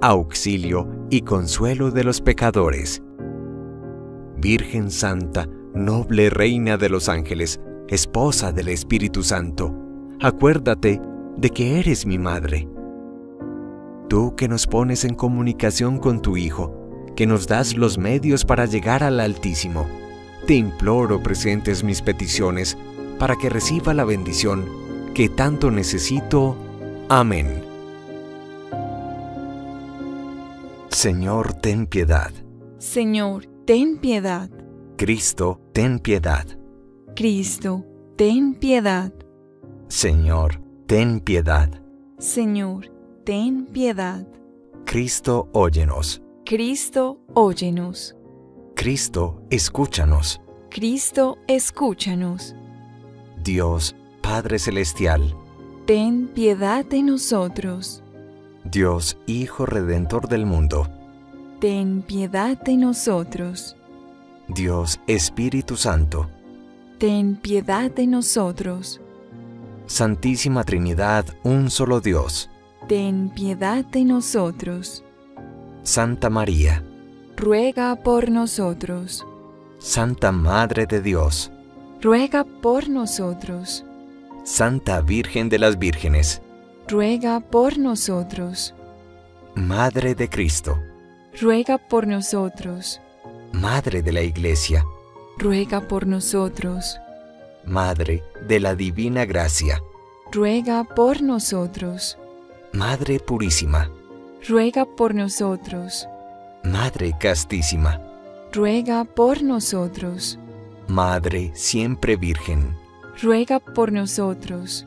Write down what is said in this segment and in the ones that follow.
auxilio y consuelo de los pecadores. Virgen Santa, noble Reina de los ángeles, esposa del Espíritu Santo, acuérdate de que eres mi madre. Tú que nos pones en comunicación con tu Hijo, que nos das los medios para llegar al Altísimo, te imploro presentes mis peticiones para que reciba la bendición que tanto necesito. Amén. Señor, ten piedad. Señor, ten piedad. Cristo, ten piedad. Cristo, ten piedad. Señor, ten piedad. Señor, ten piedad. Cristo, óyenos. Cristo, óyenos. Cristo, escúchanos. Cristo, escúchanos. Dios, Padre Celestial. Ten piedad de nosotros. Dios, Hijo Redentor del mundo. Ten piedad de nosotros. Dios, Espíritu Santo. Ten piedad de nosotros. Santísima Trinidad, un solo Dios. Ten piedad de nosotros. Santa María. Ruega por nosotros. Santa Madre de Dios. Ruega por nosotros. Santa Virgen de las Vírgenes. Ruega por nosotros. Madre de Cristo. Ruega por nosotros. Madre de la Iglesia. Ruega por nosotros. Madre de la Divina Gracia. Ruega por nosotros. Madre Purísima. Ruega por nosotros. Madre Castísima. Ruega por nosotros. Madre Siempre Virgen. Ruega por nosotros.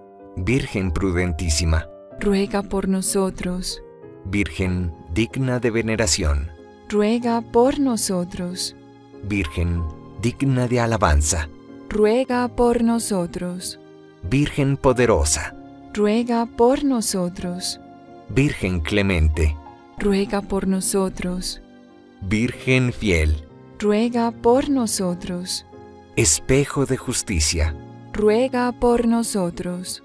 Virgen prudentísima. Ruega por nosotros. Virgen digna de veneración. Ruega por nosotros. Virgen digna de alabanza. Ruega por nosotros. Virgen poderosa. Ruega por nosotros. Virgen clemente. Ruega por nosotros. Virgen fiel. Ruega por nosotros. Espejo de justicia. Ruega por nosotros.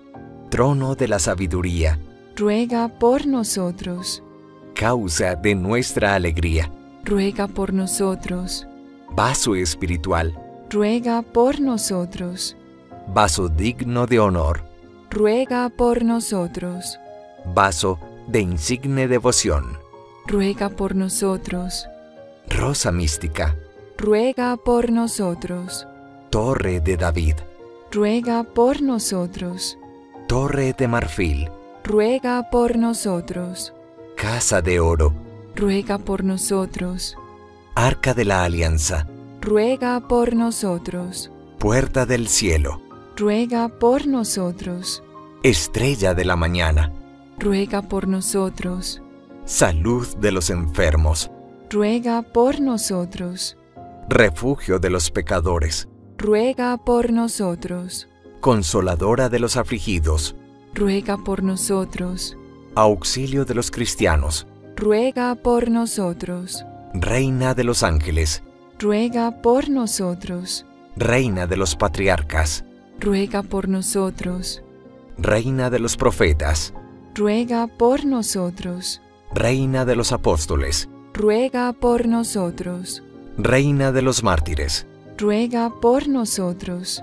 Trono de la sabiduría. Ruega por nosotros. Causa de nuestra alegría. Ruega por nosotros. Vaso espiritual. Ruega por nosotros. Vaso digno de honor. Ruega por nosotros. Vaso de insigne devoción. Ruega por nosotros. Rosa mística. Ruega por nosotros. Torre de David. Ruega por nosotros. Torre de marfil. Ruega por nosotros. Casa de oro. Ruega por nosotros. Arca de la alianza. Ruega por nosotros. Puerta del cielo. Ruega por nosotros. Estrella de la mañana. Ruega por nosotros. Salud de los enfermos. Ruega por nosotros. Refugio de los pecadores. Ruega por nosotros. Consoladora de los afligidos. Ruega por nosotros. Auxilio de los cristianos. Ruega por nosotros. Reina de los ángeles. Ruega por nosotros. Reina de los patriarcas. Ruega por nosotros. Reina de los profetas. Ruega por nosotros. Reina de los apóstoles. Ruega por nosotros. Reina de los mártires. Ruega por nosotros.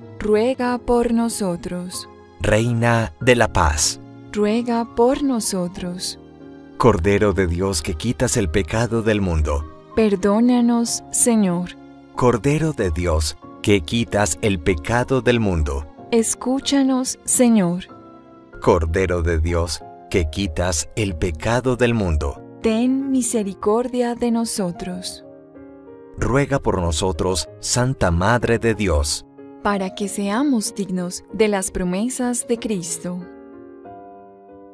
Ruega por nosotros. Reina de la paz. Ruega por nosotros. Cordero de Dios que quitas el pecado del mundo. Perdónanos, Señor. Cordero de Dios que quitas el pecado del mundo. Escúchanos, Señor. Cordero de Dios que quitas el pecado del mundo. Ten misericordia de nosotros. Ruega por nosotros, Santa Madre de Dios. Para que seamos dignos de las promesas de Cristo.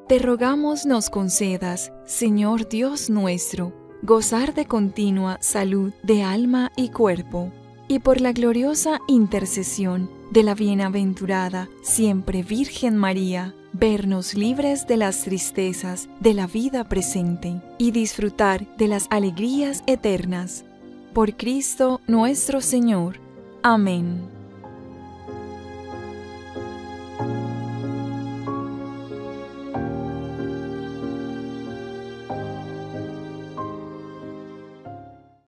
Te rogamos nos concedas, Señor Dios nuestro, gozar de continua salud de alma y cuerpo, y por la gloriosa intercesión de la bienaventurada siempre Virgen María, vernos libres de las tristezas de la vida presente y disfrutar de las alegrías eternas. Por Cristo nuestro Señor. Amén.